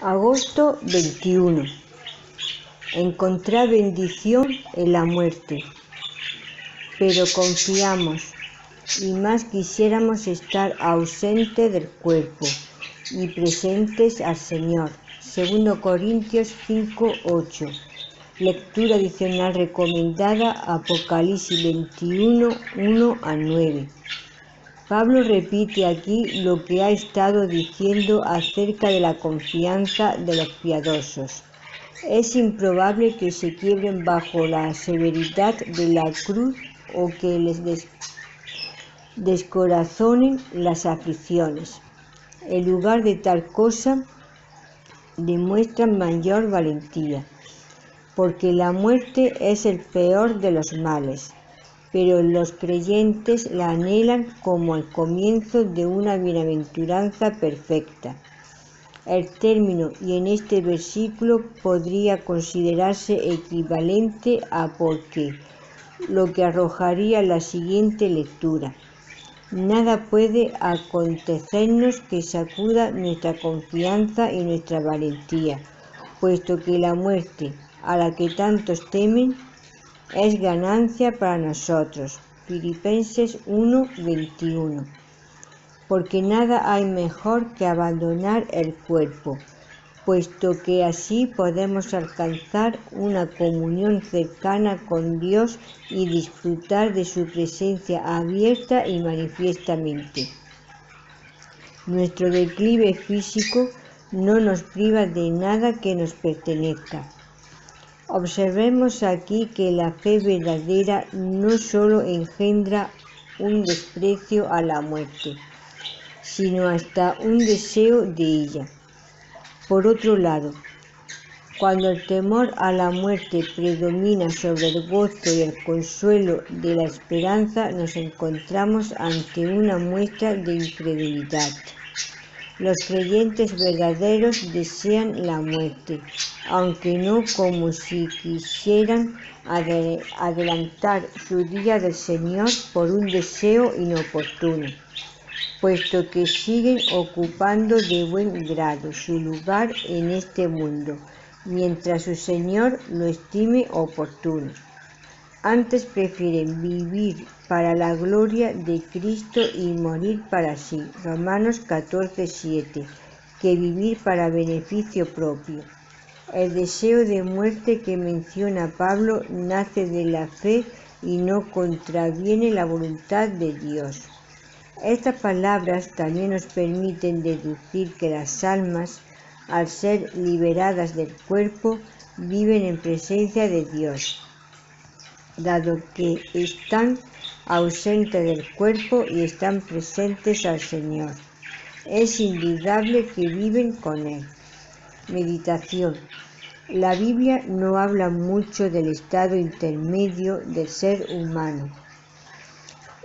Agosto 21. Encontrar bendición en la muerte, pero confiamos y más quisiéramos estar ausentes del cuerpo y presentes al Señor. 2 Corintios 5, 8. Lectura adicional recomendada Apocalipsis 21, 1 a 9. Pablo repite aquí lo que ha estado diciendo acerca de la confianza de los piadosos. Es improbable que se quiebren bajo la severidad de la cruz o que les descorazonen las aflicciones. En lugar de tal cosa, demuestran mayor valentía, porque la muerte es el peor de los males pero los creyentes la anhelan como el comienzo de una bienaventuranza perfecta. El término y en este versículo podría considerarse equivalente a porque, lo que arrojaría la siguiente lectura. Nada puede acontecernos que sacuda nuestra confianza y nuestra valentía, puesto que la muerte, a la que tantos temen, es ganancia para nosotros. Filipenses 1:21. Porque nada hay mejor que abandonar el cuerpo, puesto que así podemos alcanzar una comunión cercana con Dios y disfrutar de su presencia abierta y manifiestamente. Nuestro declive físico no nos priva de nada que nos pertenezca Observemos aquí que la fe verdadera no solo engendra un desprecio a la muerte, sino hasta un deseo de ella. Por otro lado, cuando el temor a la muerte predomina sobre el gozo y el consuelo de la esperanza, nos encontramos ante una muestra de incredulidad. Los creyentes verdaderos desean la muerte, aunque no como si quisieran adelantar su día del Señor por un deseo inoportuno, puesto que siguen ocupando de buen grado su lugar en este mundo, mientras su Señor lo estime oportuno. Antes prefieren vivir para la gloria de Cristo y morir para sí, Romanos 14, 7, que vivir para beneficio propio. El deseo de muerte que menciona Pablo nace de la fe y no contraviene la voluntad de Dios. Estas palabras también nos permiten deducir que las almas, al ser liberadas del cuerpo, viven en presencia de Dios dado que están ausentes del cuerpo y están presentes al Señor. Es indudable que viven con Él. Meditación. La Biblia no habla mucho del estado intermedio del ser humano.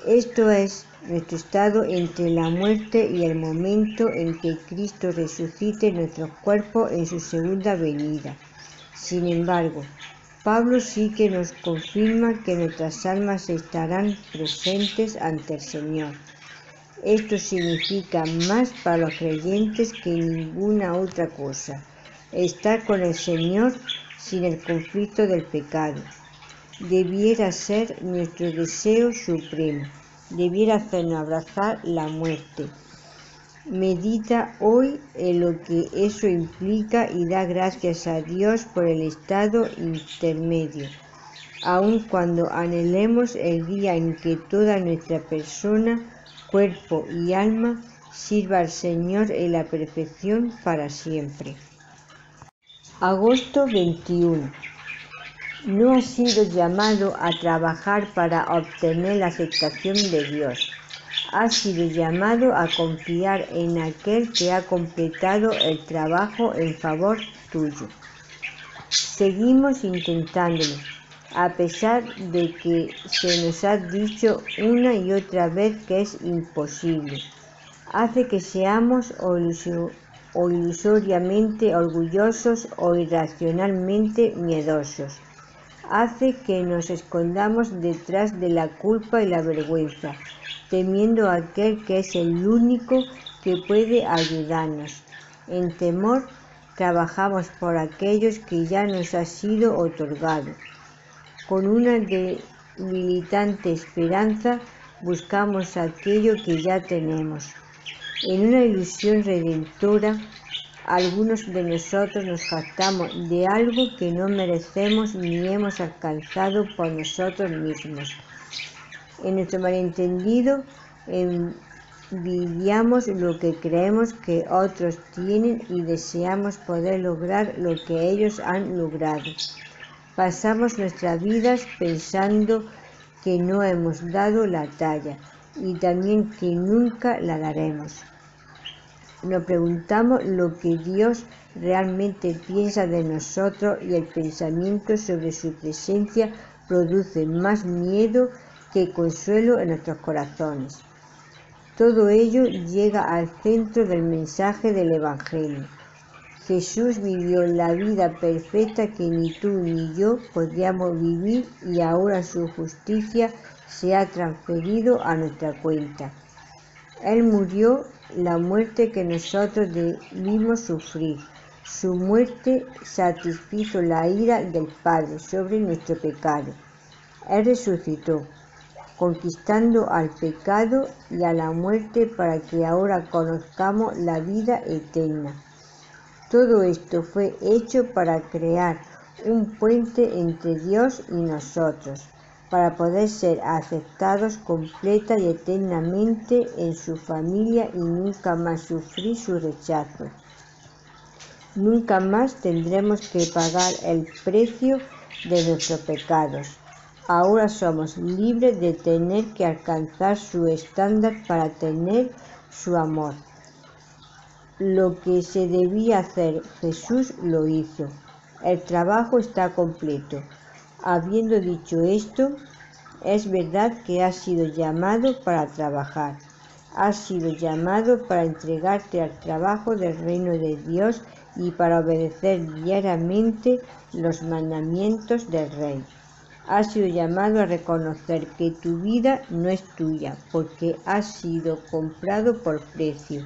Esto es nuestro estado entre la muerte y el momento en que Cristo resucite nuestro cuerpo en su segunda venida. Sin embargo, Pablo sí que nos confirma que nuestras almas estarán presentes ante el Señor. Esto significa más para los creyentes que ninguna otra cosa. Estar con el Señor sin el conflicto del pecado. Debiera ser nuestro deseo supremo. Debiera hacernos abrazar la muerte Medita hoy en lo que eso implica y da gracias a Dios por el estado intermedio, aun cuando anhelemos el día en que toda nuestra persona, cuerpo y alma sirva al Señor en la perfección para siempre. Agosto 21. No has sido llamado a trabajar para obtener la aceptación de Dios has sido llamado a confiar en aquel que ha completado el trabajo en favor tuyo. Seguimos intentándolo, a pesar de que se nos ha dicho una y otra vez que es imposible. Hace que seamos o ilusoriamente orgullosos o irracionalmente miedosos. Hace que nos escondamos detrás de la culpa y la vergüenza temiendo aquel que es el único que puede ayudarnos. En temor trabajamos por aquellos que ya nos ha sido otorgado. Con una debilitante esperanza buscamos aquello que ya tenemos. En una ilusión redentora, algunos de nosotros nos jactamos de algo que no merecemos ni hemos alcanzado por nosotros mismos. En nuestro malentendido, envidiamos lo que creemos que otros tienen y deseamos poder lograr lo que ellos han logrado. Pasamos nuestras vidas pensando que no hemos dado la talla y también que nunca la daremos. Nos preguntamos lo que Dios realmente piensa de nosotros y el pensamiento sobre su presencia produce más miedo que consuelo en nuestros corazones. Todo ello llega al centro del mensaje del Evangelio. Jesús vivió la vida perfecta que ni tú ni yo podíamos vivir y ahora su justicia se ha transferido a nuestra cuenta. Él murió la muerte que nosotros debimos sufrir. Su muerte satisfizo la ira del Padre sobre nuestro pecado. Él resucitó, conquistando al pecado y a la muerte para que ahora conozcamos la vida eterna. Todo esto fue hecho para crear un puente entre Dios y nosotros, para poder ser aceptados completa y eternamente en su familia y nunca más sufrir su rechazo. Nunca más tendremos que pagar el precio de nuestros pecados. Ahora somos libres de tener que alcanzar su estándar para tener su amor. Lo que se debía hacer Jesús lo hizo. El trabajo está completo. Habiendo dicho esto, es verdad que has sido llamado para trabajar. Has sido llamado para entregarte al trabajo del reino de Dios y para obedecer diariamente los mandamientos del Rey. Has sido llamado a reconocer que tu vida no es tuya, porque has sido comprado por precio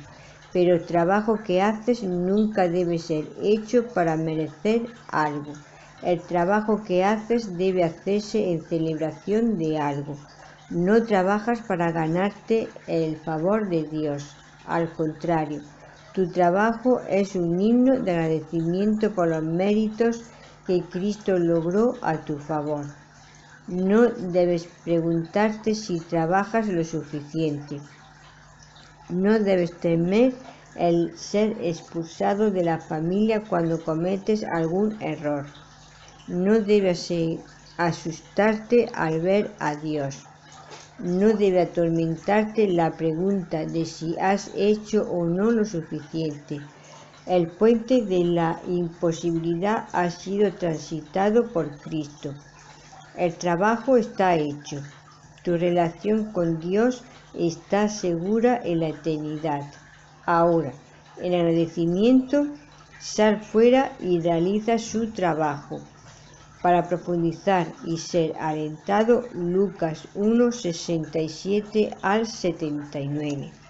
pero el trabajo que haces nunca debe ser hecho para merecer algo. El trabajo que haces debe hacerse en celebración de algo. No trabajas para ganarte el favor de Dios. Al contrario, tu trabajo es un himno de agradecimiento por los méritos que Cristo logró a tu favor. No debes preguntarte si trabajas lo suficiente. No debes temer el ser expulsado de la familia cuando cometes algún error. No debes asustarte al ver a Dios. No debe atormentarte la pregunta de si has hecho o no lo suficiente. El puente de la imposibilidad ha sido transitado por Cristo. El trabajo está hecho. Tu relación con Dios está segura en la eternidad. Ahora, en agradecimiento, sal fuera y realiza su trabajo. Para profundizar y ser alentado, Lucas 1, 67 al 79.